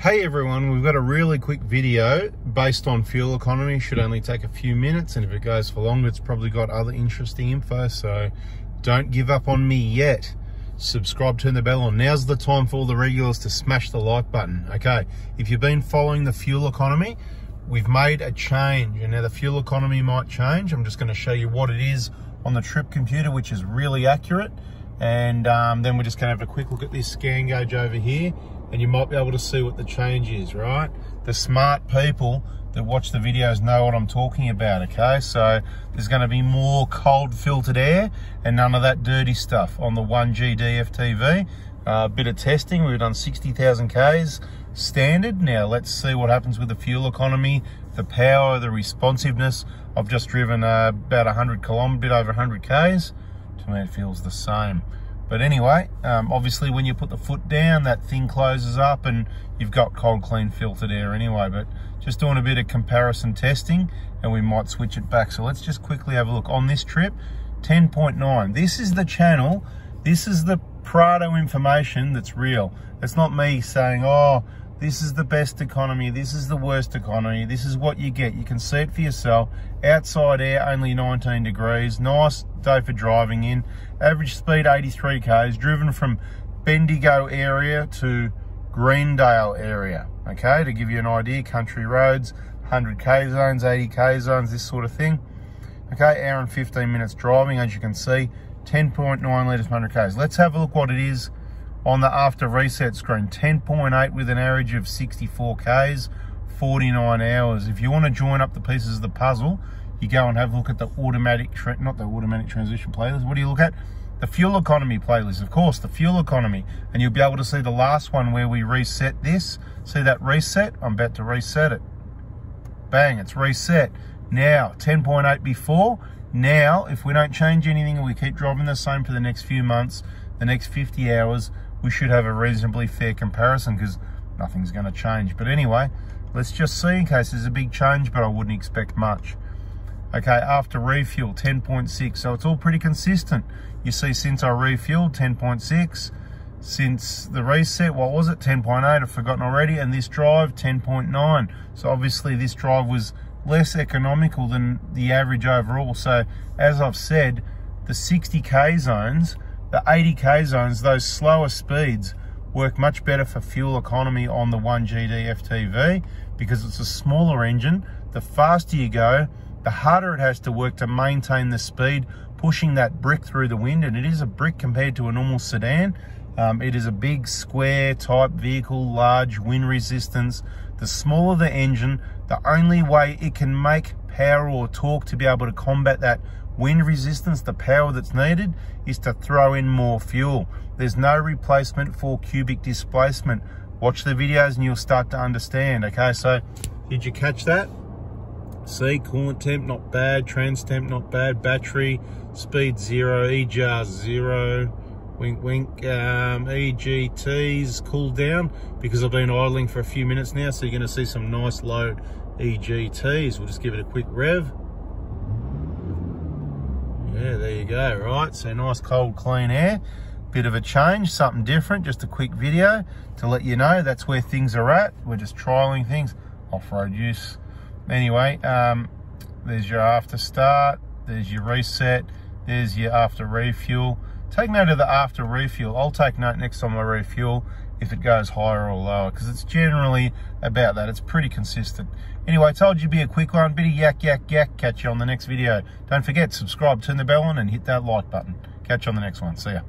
Hey everyone, we've got a really quick video based on fuel economy. Should only take a few minutes and if it goes for longer, it's probably got other interesting info. So don't give up on me yet. Subscribe, turn the bell on. Now's the time for all the regulars to smash the like button. Okay, if you've been following the fuel economy, we've made a change and now the fuel economy might change. I'm just gonna show you what it is on the trip computer, which is really accurate. And um, then we're just gonna have a quick look at this scan gauge over here and you might be able to see what the change is, right? The smart people that watch the videos know what I'm talking about, okay? So there's gonna be more cold filtered air and none of that dirty stuff on the 1GD FTV. A uh, bit of testing, we've done 60,000 Ks standard. Now let's see what happens with the fuel economy, the power, the responsiveness. I've just driven uh, about 100 kilometers, bit over 100 Ks. To me it feels the same. But anyway, um, obviously when you put the foot down, that thing closes up and you've got cold, clean, filtered air anyway. But just doing a bit of comparison testing and we might switch it back. So let's just quickly have a look on this trip. 10.9. This is the channel. This is the Prado information that's real. It's not me saying, oh, this is the best economy, this is the worst economy, this is what you get. You can see it for yourself. Outside air, only 19 degrees. Nice day for driving in. Average speed 83 k's, driven from Bendigo area to Greendale area. Okay, to give you an idea, country roads, 100k zones, 80k zones, this sort of thing. Okay, hour and 15 minutes driving, as you can see, 10.9 litres per 100 k's. Let's have a look what it is on the after reset screen. 10.8 with an average of 64 k's, 49 hours. If you want to join up the pieces of the puzzle, you go and have a look at the automatic, not the automatic transition playlist. What do you look at? The fuel economy playlist, of course, the fuel economy. And you'll be able to see the last one where we reset this. See that reset? I'm about to reset it. Bang, it's reset. Now, 10.8 before. Now, if we don't change anything and we keep driving the same for the next few months, the next 50 hours, we should have a reasonably fair comparison because nothing's going to change. But anyway, let's just see in case there's a big change, but I wouldn't expect much. Okay, after refuel, 10.6. So it's all pretty consistent. You see, since I refueled, 10.6. Since the reset, what was it? 10.8, I've forgotten already. And this drive, 10.9. So obviously this drive was less economical than the average overall. So as I've said, the 60K zones, the 80K zones, those slower speeds, work much better for fuel economy on the 1GD FTV because it's a smaller engine. The faster you go, the harder it has to work to maintain the speed, pushing that brick through the wind. And it is a brick compared to a normal sedan. Um, it is a big square type vehicle, large wind resistance. The smaller the engine, the only way it can make power or torque to be able to combat that wind resistance, the power that's needed, is to throw in more fuel. There's no replacement for cubic displacement. Watch the videos and you'll start to understand, okay? So, did you catch that? See, coolant temp not bad, trans temp not bad, battery, speed zero, EGR zero, wink wink, um, EGT's cooled down because I've been idling for a few minutes now, so you're gonna see some nice low EGTs. We'll just give it a quick rev. Yeah, there you go, right? So nice cold clean air. Bit of a change, something different, just a quick video to let you know that's where things are at. We're just trialing things, off-road use. Anyway, um, there's your after start, there's your reset, there's your after refuel. Take note of the after refuel. I'll take note next time I refuel if it goes higher or lower because it's generally about that. It's pretty consistent. Anyway, I told you to be a quick one. Bit of yak, yak, yak. Catch you on the next video. Don't forget, subscribe, turn the bell on and hit that like button. Catch you on the next one. See ya.